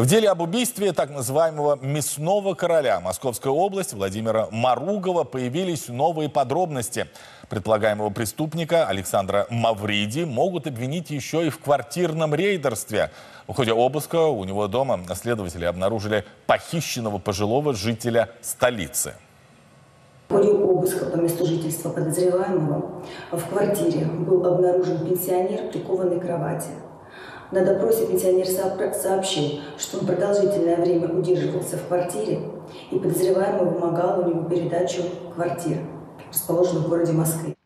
В деле об убийстве так называемого мясного короля Московской области Владимира Маругова появились новые подробности. Предполагаемого преступника Александра Мавриди могут обвинить еще и в квартирном рейдерстве. В ходе обыска у него дома следователи обнаружили похищенного пожилого жителя столицы. В ходе обыска по месту жительства подозреваемого в квартире был обнаружен пенсионер, прикованный к кровати. На допросе пенсионер сообщил, что он продолжительное время удерживался в квартире, и подозреваемый вымогал у него передачу квартиры, расположенной в городе Москве.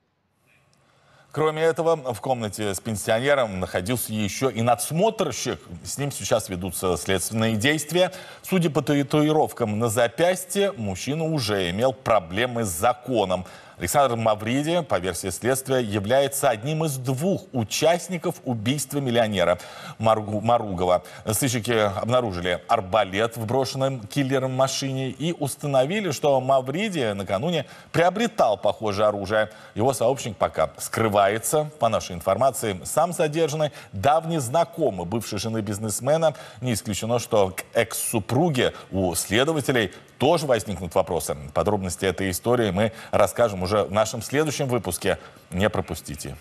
Кроме этого, в комнате с пенсионером находился еще и надсмотрщик. С ним сейчас ведутся следственные действия. Судя по татуировкам на запястье, мужчина уже имел проблемы с законом. Александр Мавриди, по версии следствия, является одним из двух участников убийства миллионера Маругова. Сыщики обнаружили арбалет в брошенном киллером машине и установили, что Мавриди накануне приобретал похожее оружие. Его сообщник пока скрывается. По нашей информации, сам задержанный давний знакомый бывшей жены бизнесмена. Не исключено, что к экс-супруге у следователей тоже возникнут вопросы. Подробности этой истории мы расскажем уже в нашем следующем выпуске. Не пропустите.